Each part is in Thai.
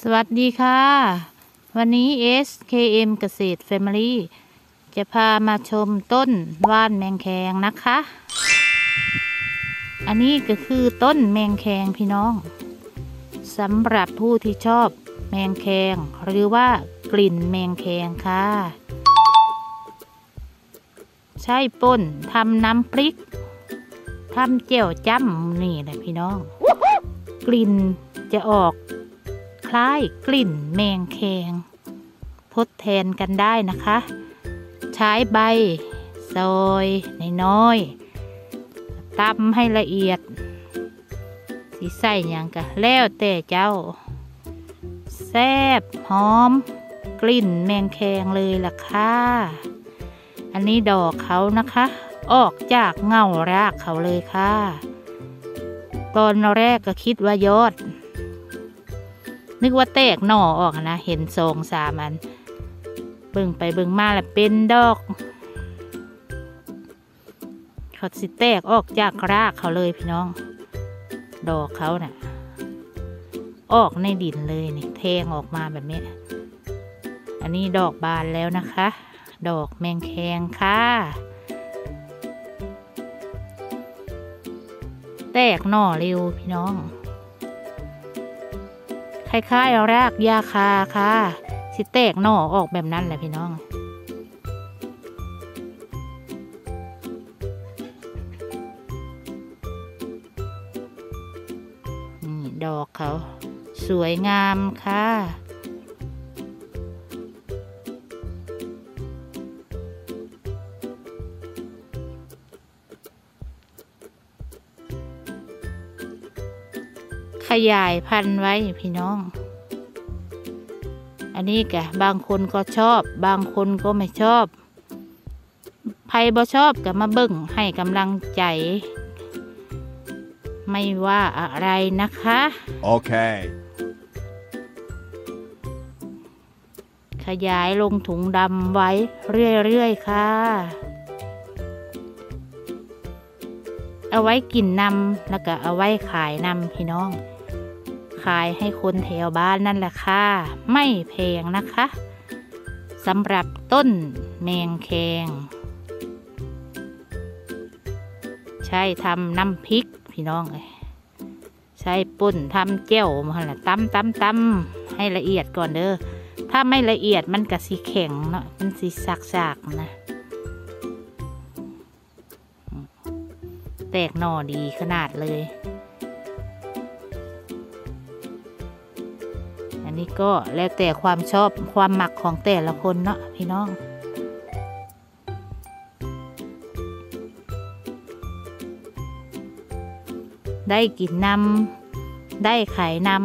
สวัสดีค่ะ วันนี้ SKM เกษตร Family จะพามาชมต้นว่านแมงแคงนะคะ อันนี้ก็คือต้นแมงแคงพี่น้องสำหรับผู้ที่ชอบแมงแคงหรือว่ากลิ่นแมงแคงค่ะ ใช้ป่นทำน้ำพริกทำเจียวจ้ำนี่แหละพี่น้อง กลิ่นจะออก คล้ายกลิ่นแมงแคงทดแทนกันได้นะคะ ใช้ใบ ซอยน้อยๆตำให้ละเอียด สีใส่หยังกะแล้วแต่เจ้า แซ่บหอม กลิ่นแมงแคงเลยล่ะค่ะ อันนี้ดอกเขานะคะ ออกจากเงารากเขาเลยค่ะ ตอนแรกก็คิดว่ายอด นึกว่าแตกหน่อออกนะ เห็นทรงสามันเบิ่งไปเบิ่งมาแล้วเป็นดอกเขาสิแตกออกจากรากเขาเลยพี่น้อง ดอกเขาน่ะ ออกในดินเลยนี่แทงออกมาแบบนี้ อันนี้ดอกบานแล้วนะคะ ดอกแมงแคงค่ะ แตกหน่อเร็วพี่น้อง คล้ายๆรากยาคาค่ะ สิแตกหน่อออกแบบนั้นแหละพี่น้อง นี่ดอกเขา สวยงามค่ะ ยายพันธุ์ไว้พี่น้อง อันนี้กะบางคนก็ชอบ บางคนก็ไม่ชอบใครบ่ชอบก็มาเบิ่งให้กำลังใจ ไม่ว่าอะไรนะคะ Okay. ขยายลงถุงดำไว้เรื่อยๆค่ะ เอาไว้กินนำแล้วก็เอาไว้ขายนำพี่น้อง ขายให้คนแถวบ้านนั่นแหละค่ะ ไม่แพงนะคะสำหรับต้นแมงแคง ใช้ทำน้ำพริกพี่น้องเอ้ยใช้ปุ่นทำเจ้วมาหั่นละตำตำตำให้ละเอียดก่อนเด้อถ้าไม่ละเอียดมันก็สีแข็งเนาะมันสีสักๆนะแตกหน่อดีขนาดเลย นนี้ก็แล้วแต่ความชอบความหมักของแต่ละคนเนาะพี่น้องได้กินนำได้ขายนำ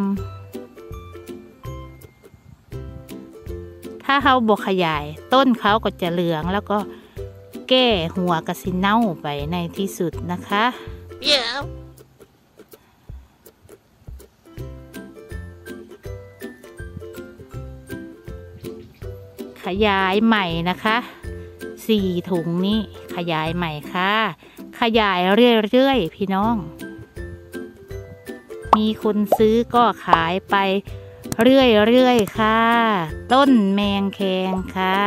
ถ้าเขาบกขยาย ต้นเขาก็จะเหลืองแล้วก็แก้หัวกระสินเน่าไปในที่สุดนะคะ Yeah. ขยายใหม่นะคะสี่ถุงนี้ขยายใหม่ค่ะ ขยายเรื่อยๆ พี่น้อง มีคนซื้อก็ขายไปเรื่อยๆ ค่ะ ต้นแมงแคงค่ะ